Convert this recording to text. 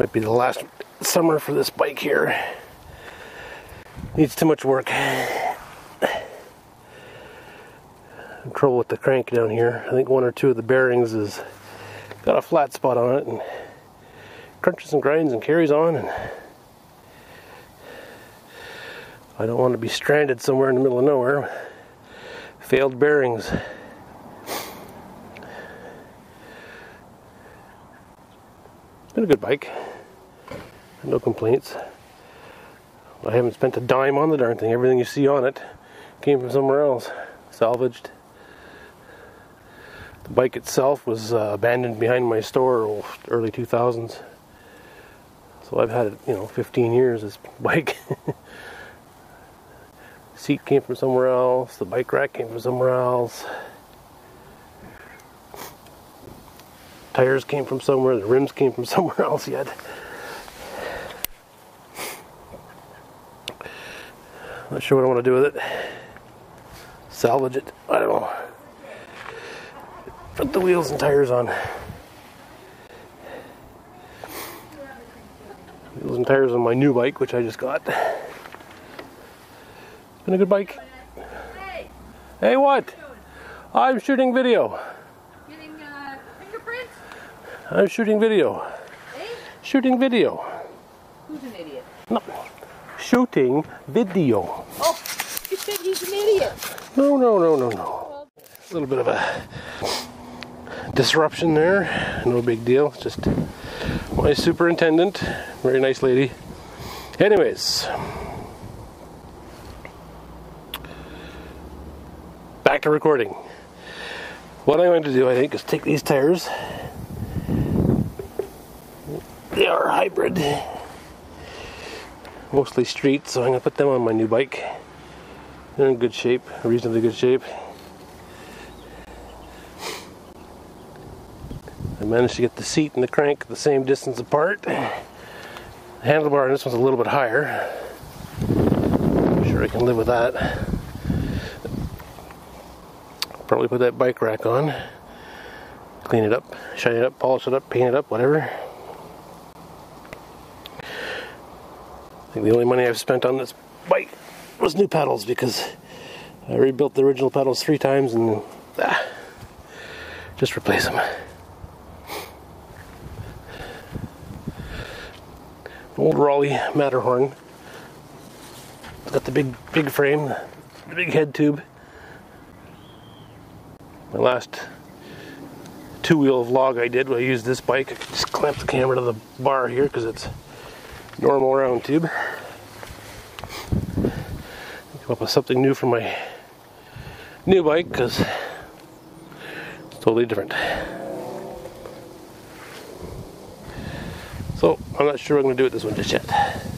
might be the last summer for this bike here. Needs too much work. Trouble with the crank down here. I think one or two of the bearings is got a flat spot on it and crunches and grinds and carries on and I don't want to be stranded somewhere in the middle of nowhere. Failed bearings. Been a good bike. No complaints. I haven't spent a dime on the darn thing. Everything you see on it came from somewhere else, salvaged. The bike itself was uh, abandoned behind my store early 2000s. So I've had it, you know, 15 years. This bike. Seat came from somewhere else. The bike rack came from somewhere else. Tires came from somewhere. The rims came from somewhere else yet. Not sure what I want to do with it. Salvage it. I don't know. Put the wheels and tires on. Wheels and tires on my new bike, which I just got. Been a good bike. Hey, Hey, what? I'm shooting video. I'm shooting video. Hey, Shooting video. who's an idiot? No. Shooting video. Oh, you said he's an idiot. No, no, no, no, no. A little bit of a disruption there. No big deal. Just my superintendent. Very nice lady. Anyways. Back to recording. What I'm going to do, I think, is take these tires. They are hybrid. Mostly street, so I'm to put them on my new bike. They're in good shape, reasonably good shape. I managed to get the seat and the crank the same distance apart. The handlebar on this one's a little bit higher. I'm sure I can live with that. Probably put that bike rack on, clean it up, shine it up, polish it up, paint it up, whatever. I think the only money I've spent on this bike was new pedals because I rebuilt the original pedals three times and ah, just replace them. Old Raleigh Matterhorn. It's got the big big frame, the big head tube. My last two wheel vlog I did, I used this bike. I just clamp the camera to the bar here because it's normal round tube come up with something new for my new bike because it's totally different. So I'm not sure what I'm going to do with this one just yet.